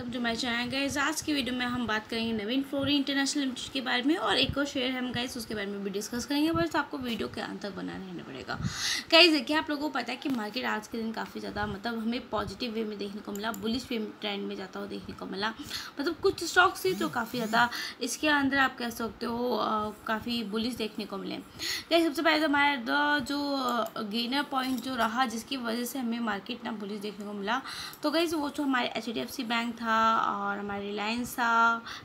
Welcome to my channel guys आज की video में हम बात करेंगे नवीन फ्लोरी इंटरनेशनल लिमिटेड के बारे में और एक और शेयर हम गाइस उसके बारे में भी डिस्कस करेंगे, बस आपको वीडियो के अंत तक बना रहना पड़ेगा। गाइस देखिए, आप लोगों को पता है कि मार्केट आज के दिन काफ़ी ज़्यादा मतलब हमें पॉजिटिव वे में देखने को मिला बुलिश वे ट्रेंड में जाता हुआ देखने को मिला। मतलब कुछ स्टॉक्स थी जो काफ़ी ज़्यादा, इसके अंदर आप कह सकते हो काफ़ी बुलिश देखने को मिले। गाइस सबसे पहले तो हमारा जो गेनर पॉइंट जो रहा, जिसकी वजह से हमें मार्केट ना बुलिश देखने को मिला। तो गाइस वो जो हमारे एचडीएफसी बैंक था और हमारा रिलायंस था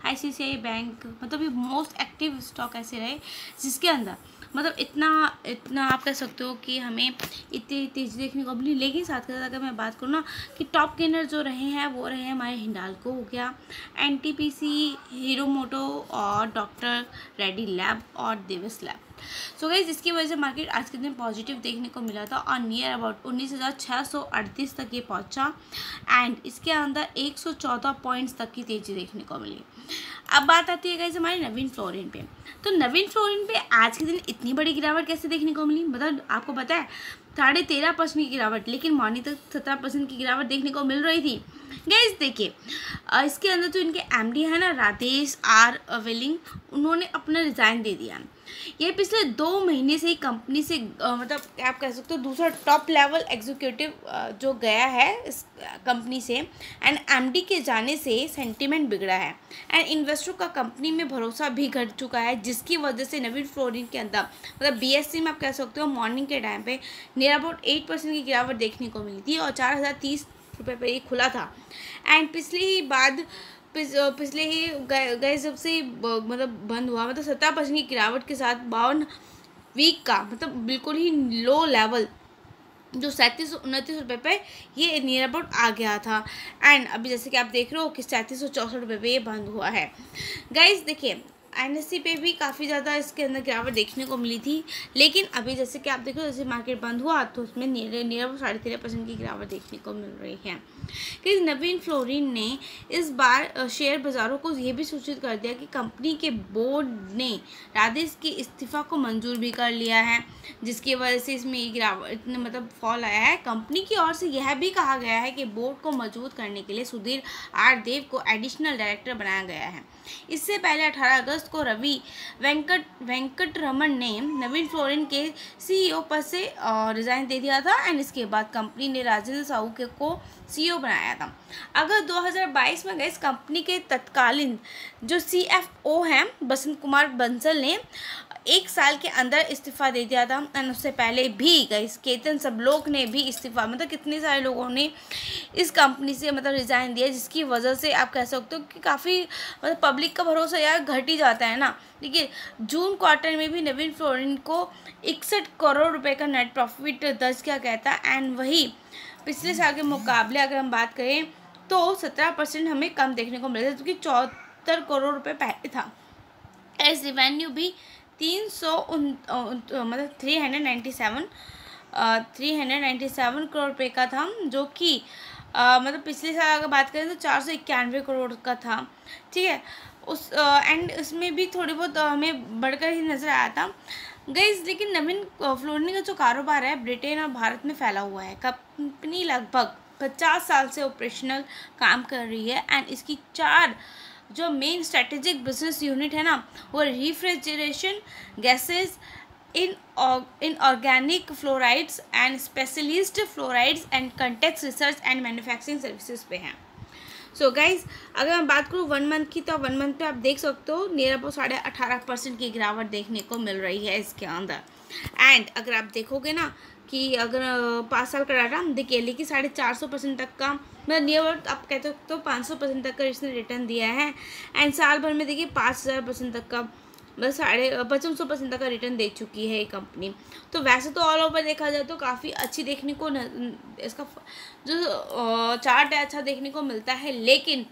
आई बैंक मतलब ये मोस्ट एक्टिव स्टॉक ऐसे रहे, जिसके अंदर मतलब इतना इतना आप कह सकते हो कि हमें इतनी तेज़ी देखने को मिली। लेकिन साथ के साथ अगर मैं बात करूँ ना, कि टॉप गेनर जो रहे हैं, वो रहे हैं हमारे हिंडालको हो गया N T P C Hero Moto और डॉक्टर रेडी लैब और देविस लैब सो गई इसकी वजह से मार्केट आज के दिन पॉजिटिव देखने को मिला था और नियर अबाउट उन्नीस तक ये पहुँचा एंड इसके अंदर एक सौ चौदह पॉइंट्स तक की तेज़ी देखने को मिली। अब बात आती है गाइज़ हमारे नवीन फ्लोरिन पे। तो नवीन फ्लोरिन पे आज के दिन इतनी बड़ी गिरावट कैसे देखने को मिली? मतलब आपको पता है, साढ़े तेरह परसेंट की गिरावट, लेकिन मॉर्निंग तक सत्रह परसेंट की गिरावट देखने को मिल रही थी। गैस देखिए इसके अंदर जो इनके एमडी है ना, राधेश, आर वेलिंग, उन्होंने अपना रिज़ाइन दे दिया। ये पिछले दो महीने से ही कंपनी से मतलब आप कह सकते हो दूसरा टॉप लेवल एग्जीक्यूटिव जो गया है इस कंपनी से एंड एमडी के जाने से सेंटीमेंट बिगड़ा है। एंड इन्वेस्टर का कंपनी में भरोसा भी घट चुका है, जिसकी वजह से नवीन फ्लोरिन के अंदर मतलब बीएससी में आप कह सकते हो मॉर्निंग के टाइम पे नियर अबाउट एट परसेंट की गिरावट देखने को मिली थी और चार हज़ार तीस रुपये पर ये खुला था। एंड पिछले ही बाद पिछले ही गए जब से मतलब बंद हुआ मतलब सत्ता परसेंट की गिरावट के साथ बावन वीक का मतलब बिल्कुल ही लो लेवल जो सैंतीस सौ उनतीस रुपये पर ये नियर अबाउट आ गया था। एंड अभी जैसे कि आप देख रहे हो कि सैंतीस सौ चौंसठ रुपये पे ये बंद हुआ है। गाइज़ देखिए एनएससी पे भी काफ़ी ज़्यादा इसके अंदर गिरावट देखने को मिली थी। लेकिन अभी जैसे कि आप देखो, जैसे मार्केट बंद हुआ तो उसमें नियर नियर साढ़े तेरह परसेंट की गिरावट देखने को मिल रही है। कि नवीन फ्लोरिन ने इस बार शेयर बाज़ारों को ये भी सूचित कर दिया कि कंपनी के बोर्ड ने राधेश के इस्तीफ़ा को मंजूर भी कर लिया है, जिसकी वजह से इसमें ये गिरावट मतलब फॉल आया है। कंपनी की ओर से यह भी कहा गया है कि बोर्ड को मज़बूत करने के लिए सुधीर आर देव को एडिशनल डायरेक्टर बनाया गया है। इससे पहले 18 अगस्त को रवि वेंकट वेंकट रमन ने नवीन फ्लोरिन के सीईओ पद से रिज़ाइन दे दिया था एंड इसके बाद कंपनी ने राजेंद्र साहू के को सीईओ बनाया था। अगर 2022 में गए, इस कंपनी के तत्कालीन जो सीएफओ हैं, बसंत कुमार बंसल ने एक साल के अंदर इस्तीफ़ा दे दिया था एंड उससे पहले भी गई केतन सब लोग ने भी इस्तीफ़ा मतलब कितने सारे लोगों ने इस कंपनी से मतलब रिज़ाइन दिया, जिसकी वजह से आप कह सकते हो कि काफ़ी मतलब पब्लिक का भरोसा यार घट ही जाता है ना। देखिए, जून क्वार्टर में भी नवीन फ्लोरिन को इकसठ करोड़ रुपए का नेट प्रॉफिट दर्ज किया गया था एंड वही पिछले साल के मुकाबले अगर हम बात करें तो सत्रह परसेंट हमें कम देखने को मिला था क्योंकि चौहत्तर करोड़ रुपए पहले था। एस रिवेन्यू भी तीन सौ मतलब three hundred ninety seven three hundred ninety seven crore रुपये का था, जो कि मतलब पिछले साल अगर बात करें तो चार सौ इक्यानवे करोड़ का था, ठीक है? उस एंड उसमें भी थोड़ी बहुत हमें बढ़कर ही नज़र आया था। गई लेकिन नवीन फ्लोरनी का जो कारोबार है, ब्रिटेन और भारत में फैला हुआ है। कंपनी लगभग पचास साल से ऑपरेशनल काम कर रही है एंड इसकी चार जो मेन स्ट्रेटेजिक बिज़नेस यूनिट है ना, वो refrigeration gases in inorganic fluorides and specialist fluorides and contract research and manufacturing services पे हैं। सो so गाइज़ अगर मैं बात करूँ वन मंथ की तो वन मंथ पे आप देख सकते हो नियर अबाउट साढ़े अठारह परसेंट की गिरावट देखने को मिल रही है इसके अंदर। एंड अगर आप देखोगे ना कि अगर पाँच साल का डाटा हम देखिए लेकिन साढ़े चार सौ परसेंट तक का मतलब नियर आप कहते हो तो पाँच सौ परसेंट तक का इसने रिटर्न दिया है। एंड साल भर में देखिए पाँच हज़ार परसेंट तक का मतलब साढ़े पचपन सौ परसेंट तक का रिटर्न दे चुकी है ये कंपनी तो वैसे तो ऑल ओवर देखा जाए तो काफ़ी अच्छी देखने को न, इसका जो चार्ट है अच्छा देखने को मिलता है लेकिन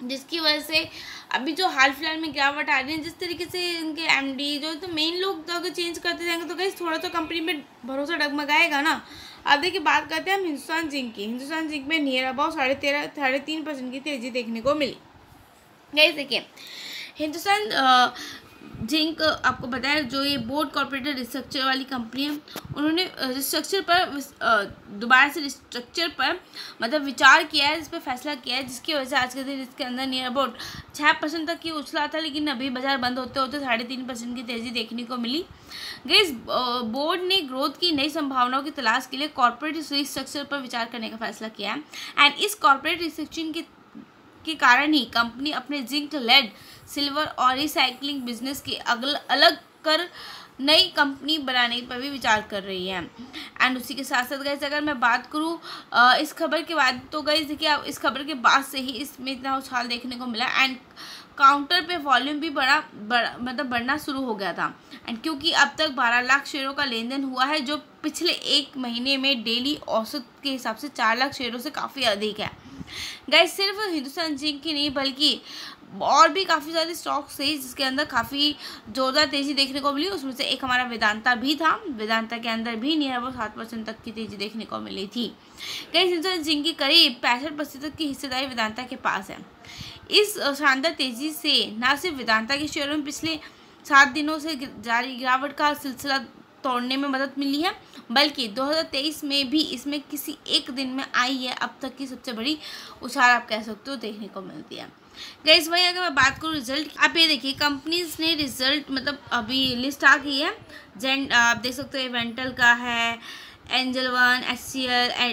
जिसकी वजह से अभी जो हाल फ़िलहाल में गिरावट आ रही है, जिस तरीके से इनके एमडी जो तो मेन लोग तो अगर चेंज करते जाएँगे तो कहीं थोड़ा तो कंपनी में भरोसा डगमगाएगा ना। अब देखिए बात करते हैं हम हिंदुस्तान जिंक की। हिंदुस्तान जिंक में नियर अबाउट साढ़े तेरह, साढ़े तीन परसेंट की तेज़ी देखने को मिली। गई देखिए, हिंदुस्तान जिंक, आपको बताया जो ये बोर्ड कॉर्पोरेटर रिस्ट्रक्चर वाली कंपनी है, उन्होंने रिस्ट्रक्चर पर दोबारा से रिस्ट्रक्चर पर मतलब विचार किया है, इस पर फैसला किया है, जिसकी वजह से आज के दिन इसके अंदर नियर अबाउट छः परसेंट तक की उछला था, लेकिन अभी बाज़ार बंद होते होते साढ़े तीन परसेंट की तेज़ी देखने को मिली। गई बोर्ड ने ग्रोथ की नई संभावनाओं की तलाश के लिए कॉरपोरेट रिस्ट्रक्चर पर विचार करने का फैसला किया है। एंड इस कॉरपोरेट रिस्ट्रक्चर के के कारण ही कंपनी अपने जिंक, लेड, सिल्वर और रिसाइकलिंग बिज़नेस की अगल, अलग कर नई कंपनी बनाने पर भी विचार कर रही है। एंड उसी के साथ साथ गए अगर मैं बात करूँ इस खबर के बाद तो गई देखिए, अब इस खबर के बाद से ही इसमें इतना उछाल देखने को मिला। एंड काउंटर पे वॉल्यूम भी बड़ा बड़ा मतलब बढ़ना शुरू हो गया था। एंड क्योंकि अब तक 12 लाख शेयरों का लेन देन हुआ है, जो पिछले एक महीने में डेली औसत के हिसाब से चार लाख शेयरों से काफ़ी अधिक है। गए सिर्फ़ हिंदुस्तान जिंक की नहीं, बल्कि और भी काफ़ी सारे स्टॉक्स थे, जिसके अंदर काफ़ी जोरदार तेज़ी देखने को मिली। उसमें से एक हमारा वेदांता भी था। वेदांता के अंदर भी नियर अबाउट सात परसेंट तक की तेज़ी देखने को मिली थी। कई हिंदुस्तान जिंक की करीब पैंसठ प्रतिशत की हिस्सेदारी वेदांता के पास है। इस शानदार तेज़ी से, न सिर्फ़ वेदांता के शेयरों में पिछले सात दिनों से जारी गिरावट का सिलसिला तोड़ने में मदद मिली है। बल्कि 2023 में भी इसमें किसी एक दिन में आई है। अब तक की सबसे बड़ी उछाल आप कह सकते हो, देखने को मिलती है। गैस वही अगर मैं बात करूँ रिज़ल्ट आप ये देखिए कंपनीज़ ने रिज़ल्ट मतलब अभी लिस्ट आ गई है। जेंट आप देख सकते हो इवेंटल का है Angel One S C L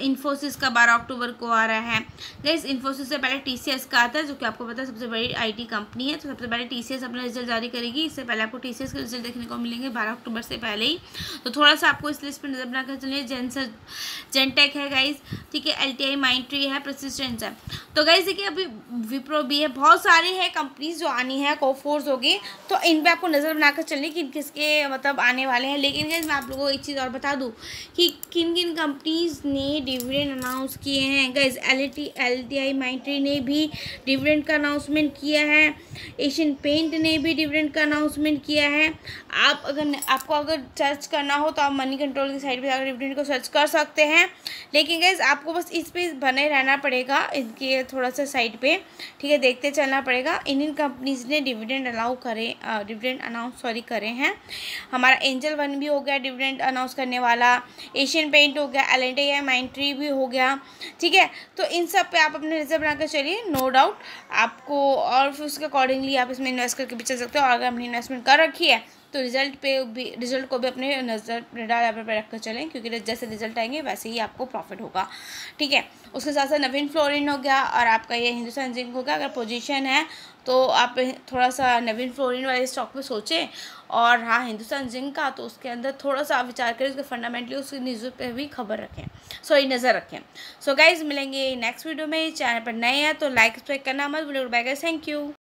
Infosys का बारह अक्टूबर को आ रहा है। गैस इन्फोसिस से पहले टी सी एस का आता है, जो कि आपको पता है सबसे बड़ी आई टी कंपनी है तो सबसे पहले टी सी एस अपना रिज़ल्ट जारी करेगी। इससे पहले आपको टी सी एस के रिज़ल्ट देखने को मिलेंगे बारह अक्टूबर से पहले ही। तो थोड़ा सा आपको इस लिस्ट पर नज़र बनाकर चलिए। जेंसर जेनटेक है गाइज़ ठीक है L T I mind tree है प्रसिस्टेंस है। तो गाइज़ देखिए, अभी विप्रो भी है, बहुत सारे हैं कंपनीज़ जो आनी है कोफोर्स होगी तो इन पर आपको नज़र बनाकर चलिए कि किसके मतलब आने वाले हैं। लेकिन गाइज़ मैं आप लोगों को एक चीज़ और बता दूँ कि किन किन कंपनीज़ ने डिविडेंड अनाउंस किए हैं। Gas L T L T I Mindtree ने भी डिविडेंड का अनाउंसमेंट किया है। एशियन पेंट ने भी डिविडेंड का अनाउंसमेंट किया है। आप अगर आपको अगर सर्च करना हो तो आप मनी कंट्रोल की साइड पर जाकर डिविडेंड को सर्च कर सकते हैं। लेकिन गैस आपको बस इस पर बने रहना पड़ेगा, इनके थोड़ा सा साइड पे। ठीक है, देखते चलना पड़ेगा। इन इन कंपनीज़ ने डिविडेंड अलाउ करे डिविडेंड अनाउंस सॉरी करे हैं। हमारा एंजल वन भी हो गया डिविडेंड अनाउंस करने वाला। एशियन पेंट हो गया, एल एंड माइंट्री भी हो गया, ठीक है? तो इन सब पे आप अपने रिज़र्व बनाकर चलिए नो डाउट आपको और फिर उसके अकॉर्डिंगली आप इसमें इन्वेस्ट करके भी चल सकते हो और अगर आपने इन्वेस्टमेंट कर रखी है तो रिज़ल्ट पे भी रिज़ल्ट को भी अपने नज़र लेवल पर रखकर चलें, क्योंकि जैसे रिज़ल्ट आएँगे, वैसे ही आपको प्रॉफिट होगा, ठीक है? उसके साथ साथ नवीन फ्लोरिन हो गया, और आपका ये हिंदुस्तान जिंक हो गया, अगर पोजीशन है तो आप थोड़ा सा नवीन फ्लोरिन वाले स्टॉक में सोचें और हाँ हिंदुस्तान जिंक का तो उसके अंदर थोड़ा सा आप विचार करें, उसके फंडामेंटली उसकी न्यूज़ पे भी खबर रखें। सॉरी नज़र रखें। सो so गाइज़ मिलेंगे नेक्स्ट वीडियो में। चैनल पर नए हैं तो लाइक सब्सक्राइब करना मत बोले बाय गाइज़ थैंक यू